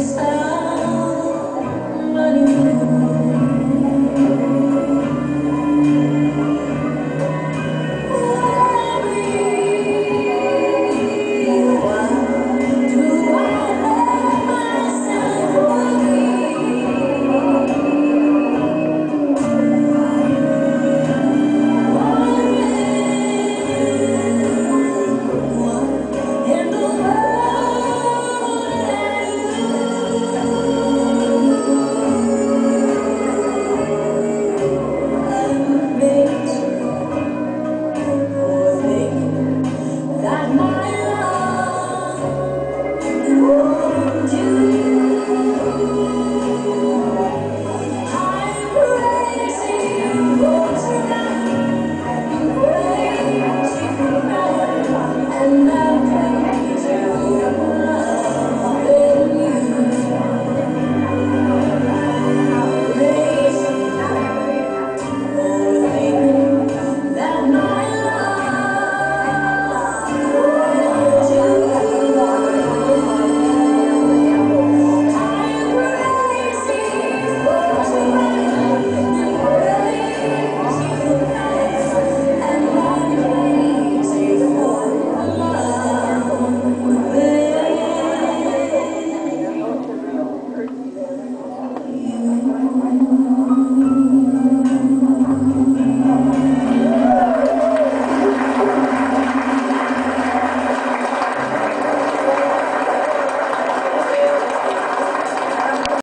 is